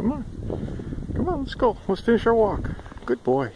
Come on. Come on, let's go. Let's finish our walk. Good boy.